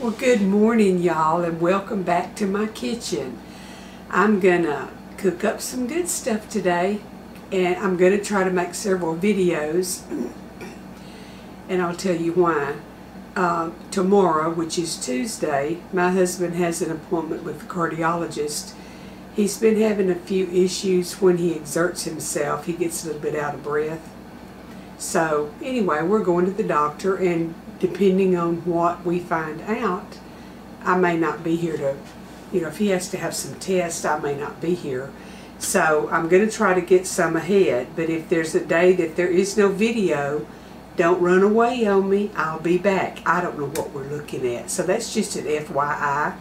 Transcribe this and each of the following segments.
Well, good morning, y'all, and welcome back to my kitchen. I'm gonna cook up some good stuff today, and I'm gonna try to make several videos, and I'll tell you why. Uh, tomorrow, which is Tuesday, my husband has an appointment with the cardiologist. He's been having a few issues when he exerts himself. He gets a little bit out of breath. So, anyway, we're going to the doctor, and depending on what we find out, I may not be here to, you know, if he has to have some tests, I may not be here. So I'm going to try to get some ahead. But if there's a day that there is no video, don't run away on me. I'll be back. I don't know what we're looking at. So that's just an FYI.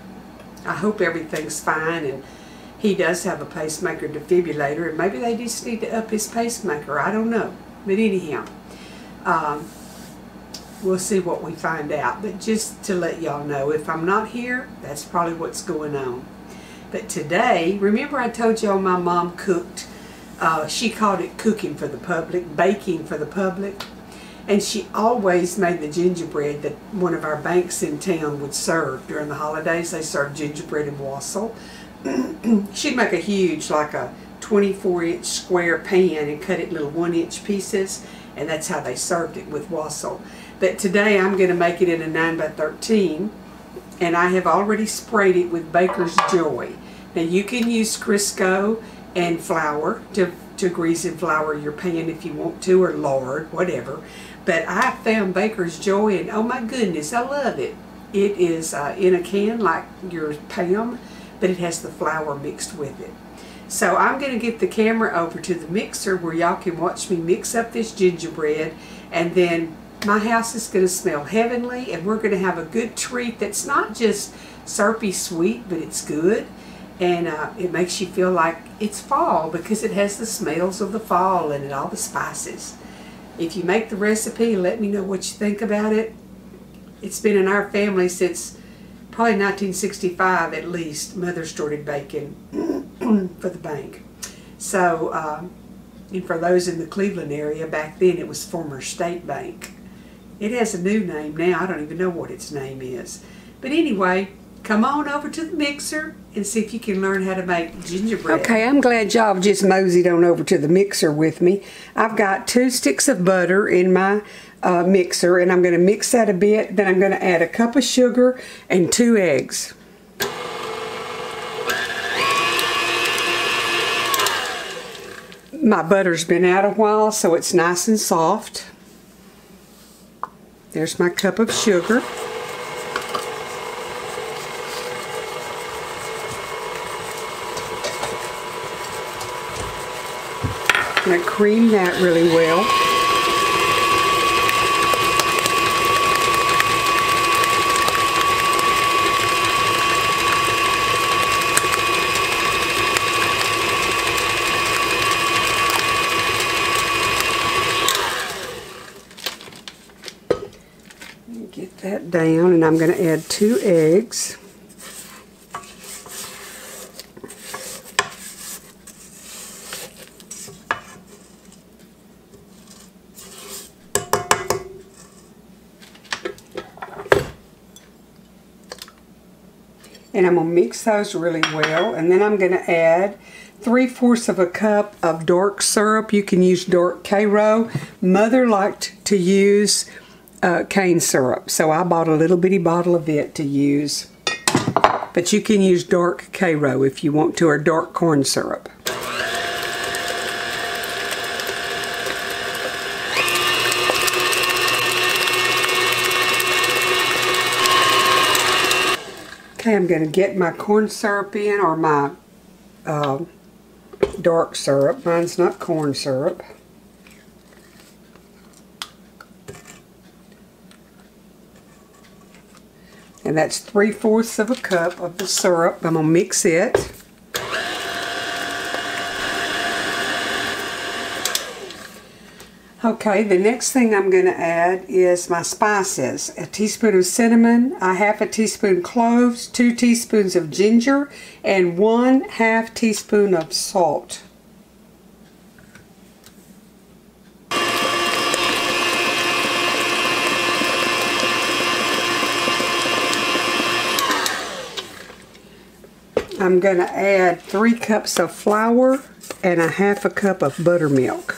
I hope everything's fine and he does have a pacemaker defibrillator and maybe they just need to up his pacemaker. I don't know. But anyhow, um, we'll see what we find out. But just to let y'all know, if I'm not here, that's probably what's going on. But today, remember I told y'all my mom cooked, uh, she called it cooking for the public, baking for the public. And she always made the gingerbread that one of our banks in town would serve. During the holidays, they served gingerbread and wassail. She'd make a huge, like a 24 inch square pan and cut it little one inch pieces and that's how they served it with wassail. But today I'm going to make it in a 9 by 13 and I have already sprayed it with Baker's Joy. Now you can use Crisco and flour to, to grease and flour your pan if you want to or lard, whatever. But I found Baker's Joy and oh my goodness, I love it. It is uh, in a can like your Pam, but it has the flour mixed with it. So I'm going to get the camera over to the mixer where y'all can watch me mix up this gingerbread and then my house is going to smell heavenly and we're going to have a good treat that's not just syrupy sweet but it's good and uh, it makes you feel like it's fall because it has the smells of the fall and all the spices. If you make the recipe, let me know what you think about it. It's been in our family since probably 1965 at least. Mother started baking for the bank. So, um, and for those in the Cleveland area, back then it was former State Bank. It has a new name now. I don't even know what its name is. But anyway, come on over to the mixer and see if you can learn how to make gingerbread. Okay, I'm glad y'all just moseyed on over to the mixer with me. I've got two sticks of butter in my uh, mixer and I'm going to mix that a bit. Then I'm going to add a cup of sugar and two eggs. My butter's been out a while so it's nice and soft. There's my cup of sugar. I'm going to cream that really well. Get that down and I'm going to add two eggs. and I'm going to mix those really well and then I'm going to add three-fourths of a cup of dark syrup. You can use dark Karo. Mother liked to use uh, cane syrup so I bought a little bitty bottle of it to use. But you can use dark Karo if you want to or dark corn syrup. Okay, I'm going to get my corn syrup in, or my uh, dark syrup. Mine's not corn syrup. And that's three-fourths of a cup of the syrup. I'm going to mix it. Okay, the next thing I'm going to add is my spices. A teaspoon of cinnamon, a half a teaspoon cloves, two teaspoons of ginger, and one half teaspoon of salt. I'm going to add three cups of flour and a half a cup of buttermilk.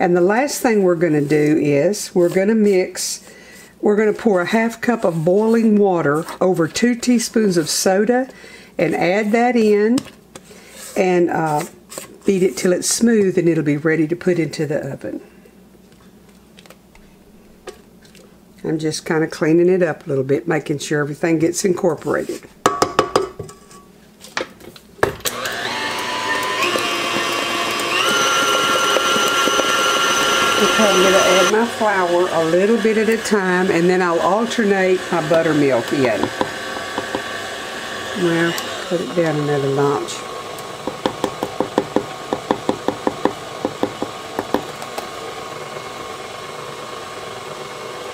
And the last thing we're going to do is we're going to mix, we're going to pour a half cup of boiling water over two teaspoons of soda and add that in and uh, beat it till it's smooth and it'll be ready to put into the oven. I'm just kind of cleaning it up a little bit, making sure everything gets incorporated. Okay, I'm going to add my flour a little bit at a time and then I'll alternate my buttermilk in. Now, put it down another notch.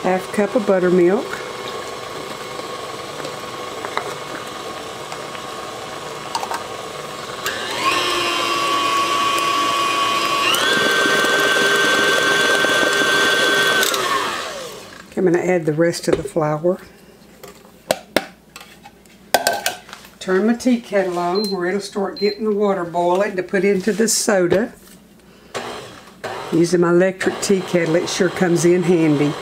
Half cup of buttermilk. Add the rest of the flour. Turn my tea kettle on where it'll start getting the water boiling to put into the soda. Using my electric tea kettle, it sure comes in handy.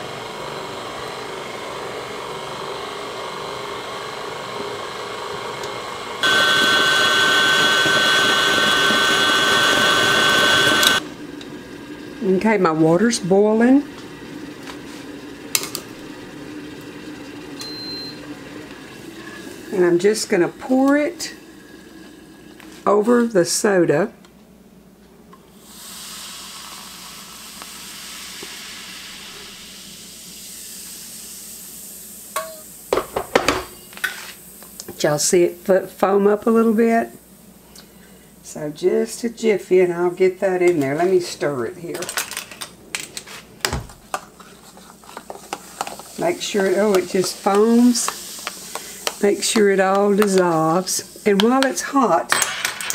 Okay, my water's boiling. And I'm just going to pour it over the soda. Y'all see it foam up a little bit? So just a jiffy and I'll get that in there. Let me stir it here. Make sure, oh, it just foams. Make sure it all dissolves. And while it's hot,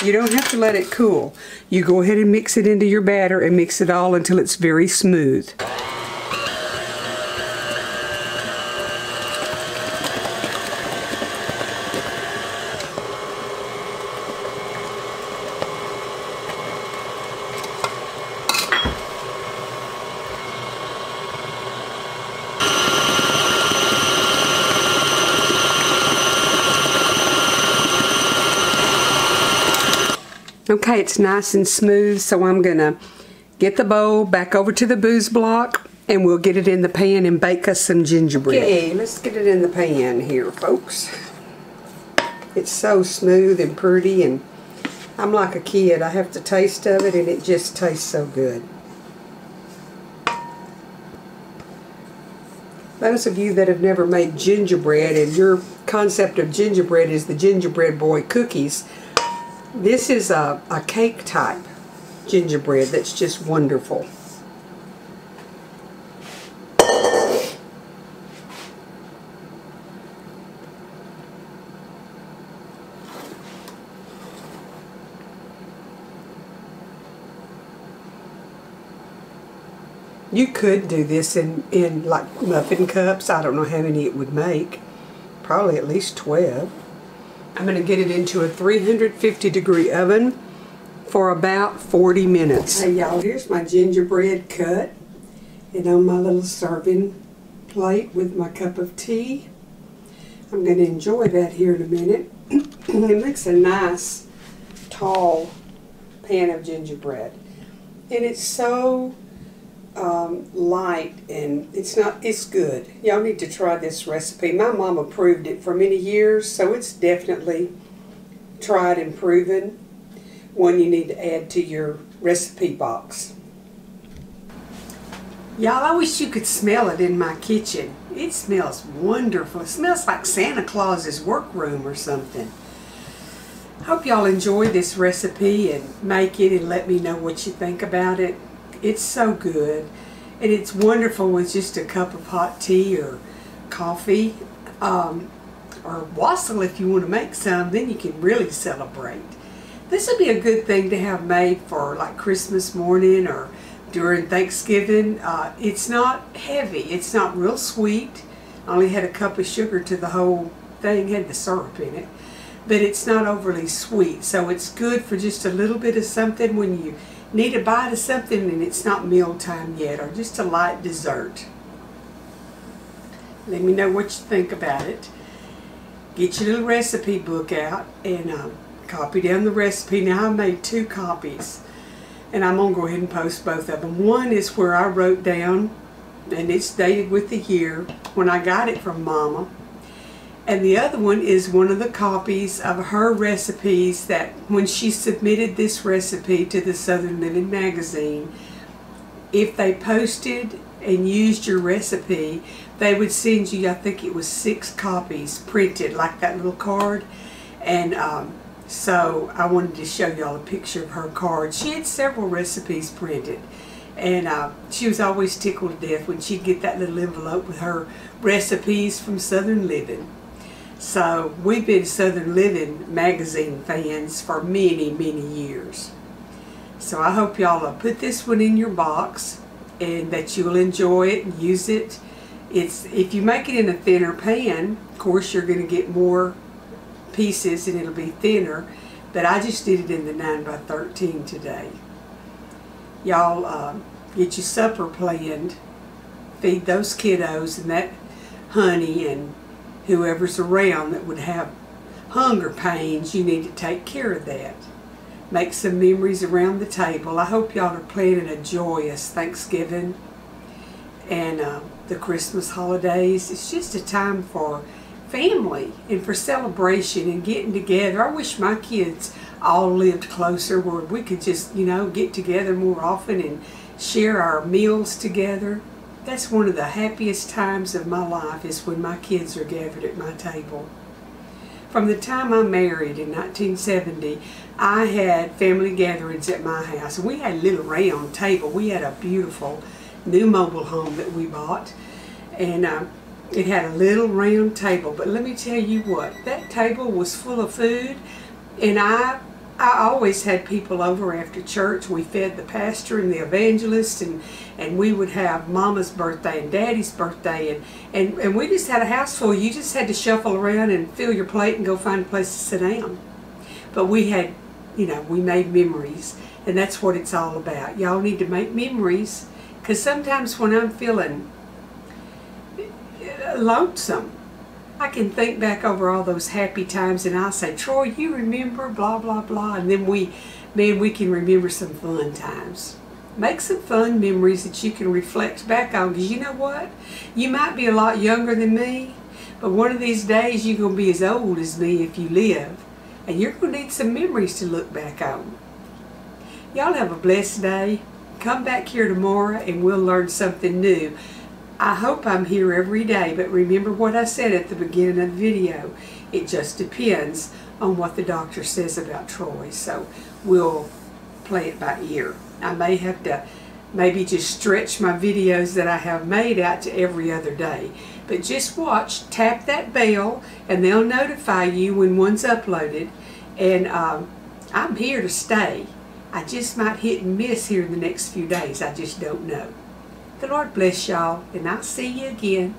you don't have to let it cool. You go ahead and mix it into your batter and mix it all until it's very smooth. Okay, it's nice and smooth, so I'm going to get the bowl back over to the Boos Block and we'll get it in the pan and bake us some gingerbread. Okay, let's get it in the pan here, folks. It's so smooth and pretty and I'm like a kid. I have to taste of it and it just tastes so good. Those of you that have never made gingerbread and your concept of gingerbread is the gingerbread boy cookies, this is a, a cake type gingerbread that's just wonderful. You could do this in, in like muffin cups. I don't know how many it would make. Probably at least 12. I'm going to get it into a 350 degree oven for about 40 minutes. Hey y'all, here's my gingerbread cut and on my little serving plate with my cup of tea. I'm going to enjoy that here in a minute. it makes a nice tall pan of gingerbread. And it's so um, light and it's not it's good. Y'all need to try this recipe. My mom approved it for many years so it's definitely tried and proven one you need to add to your recipe box. Y'all I wish you could smell it in my kitchen. It smells wonderful. It smells like Santa Claus's workroom or something. Hope y'all enjoy this recipe and make it and let me know what you think about it it's so good. And it's wonderful with just a cup of hot tea or coffee um, or wassail if you want to make some. Then you can really celebrate. This would be a good thing to have made for like Christmas morning or during Thanksgiving. Uh, it's not heavy. It's not real sweet. I only had a cup of sugar to the whole thing. Had the syrup in it. but it's not overly sweet. So it's good for just a little bit of something when you need a bite of something and it's not meal time yet, or just a light dessert. Let me know what you think about it. Get your little recipe book out and um, copy down the recipe. Now I made two copies and I'm going to go ahead and post both of them. One is where I wrote down, and it's dated with the year, when I got it from Mama. And the other one is one of the copies of her recipes that when she submitted this recipe to the Southern Living magazine, if they posted and used your recipe, they would send you, I think it was six copies printed, like that little card. And um, so I wanted to show y'all a picture of her card. She had several recipes printed. And uh, she was always tickled to death when she'd get that little envelope with her recipes from Southern Living. So we've been Southern Living magazine fans for many, many years. So I hope y'all will put this one in your box and that you'll enjoy it and use it. It's If you make it in a thinner pan, of course you're going to get more pieces and it'll be thinner. But I just did it in the 9 by 13 today. Y'all uh, get your supper planned. Feed those kiddos and that honey and whoever's around that would have hunger pains, you need to take care of that. Make some memories around the table. I hope y'all are planning a joyous Thanksgiving and uh, the Christmas holidays. It's just a time for family and for celebration and getting together. I wish my kids all lived closer where we could just, you know, get together more often and share our meals together that's one of the happiest times of my life is when my kids are gathered at my table. From the time I married in 1970, I had family gatherings at my house. We had a little round table. We had a beautiful new mobile home that we bought. And uh, it had a little round table. But let me tell you what, that table was full of food. And I I always had people over after church. We fed the pastor and the evangelist, and, and we would have mama's birthday and daddy's birthday, and, and, and we just had a house full. You just had to shuffle around and fill your plate and go find a place to sit down. But we had, you know, we made memories, and that's what it's all about. Y'all need to make memories, because sometimes when I'm feeling lonesome, I can think back over all those happy times and I'll say, Troy, you remember blah, blah, blah. And then we, man, we can remember some fun times. Make some fun memories that you can reflect back on. Because you know what? You might be a lot younger than me, but one of these days you're going to be as old as me if you live. And you're going to need some memories to look back on. Y'all have a blessed day. Come back here tomorrow and we'll learn something new. I hope I'm here every day, but remember what I said at the beginning of the video. It just depends on what the doctor says about Troy. So we'll play it by ear. I may have to maybe just stretch my videos that I have made out to every other day. But just watch, tap that bell, and they'll notify you when one's uploaded. And um, I'm here to stay. I just might hit and miss here in the next few days. I just don't know. The Lord bless y'all, and I'll see you again.